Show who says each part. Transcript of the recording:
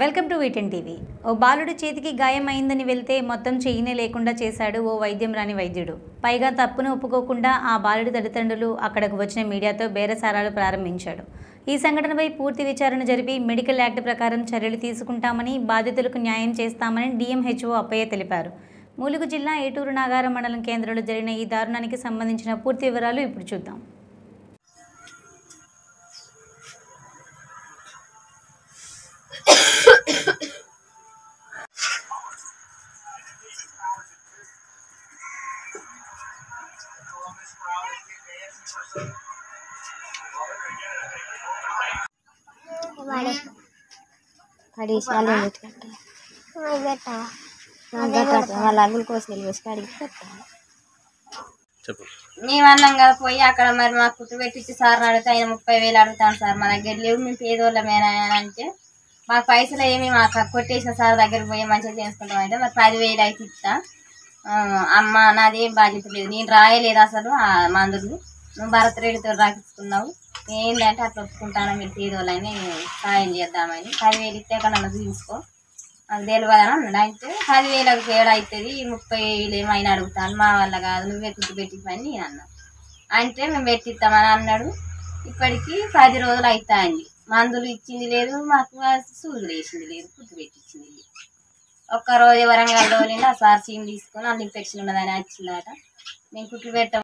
Speaker 1: Welcome to V ten TV. ఓ బాలుడు చేతికి గాయం అయిందని వెళ్తే మొత్తం చెయ్యినే లేకుండా చేశాడు ఓ వైద్యం రాని వైద్యుడు. పైగా తప్పును ఒప్పుకోకుండా ఆ బాలుడి తల్లిదండ్రులు అక్కడకు వచ్చిన మీడియాతో బేరసారాలు ప్రారంభించాడు. ఈ సంఘటనపై పూర్తి విచారణ జరిపి మెడికల్ యాక్ట్ ప్రకారం చర్యలు తీసుకుంటామని బాధితులకు న్యాయం చేస్తామని డిఎంహెచ్ఓ అప్పయ్య తెలిపారు. ములుగు జిల్లా ఏటూరు నాగారం మండలం కేంద్రంలో జరిగిన ఈ దారుణానికి సంబంధించిన పూర్తి వివరాలు ఇప్పుడు చూద్దాం.
Speaker 2: వాడే కడిగి వాళ్ళు పెట్టుకుంటా వాళ్ళ అల్లుల కోసం వెళ్ళి కడిగి పెట్టాలి.
Speaker 3: చెప్పు.
Speaker 2: మేము అన్నాం కదా పోయి అక్కడ మరి మాకు కుట్టు పెట్టించి సార్ అడిగితే ఆయన ముప్పై వేలు అడుగుతాను సార్. మా దగ్గర లేవు మేము పేదోళ్ళమేనా అంటే మాకు పైసలు ఏమి మాకు కొట్టేసిన సార్ దగ్గరికి పోయి మంచిగా చేసుకుంటాం అంటే మరి పదివేలు అయితే ఇస్తా. అమ్మ నాది ఏం బాధ్యత లేదు. నేను రాయలేదు అసలు మందులు. నువ్వు భరత్ రెడ్డితో రాకించుకున్నావు ఏంటంటే అట్లా ఒప్పుకుంటాను మీరు పేదోళ్ళని సాయం చేద్దామని. పదివేలు ఇస్తే అక్కడ నన్ను చూసుకో నాకు తెలియదని అన్నాడు. అయితే పదివేలకు తేడా అవుతుంది ముప్పై వేలు ఏమైనా అడుగుతాను. మా వల్ల కాదు నువ్వే కుట్టు పెట్టిపోయి నేను అన్నా. అంటే మేము పెట్టిస్తామని అన్నాడు. ఇప్పటికి పది రోజులు అవుతాయండి మందులు ఇచ్చింది లేదు మాకు సూదులు వేసింది లేదు కుట్టు పెట్టించింది లేదు. ఒక్కరోజు వరంగల్ ఆ సార్ సీమ్ తీసుకొని అందులో ఇన్ఫెక్షన్ ఉన్నదని వచ్చిందట మేము కుట్లు పెట్ట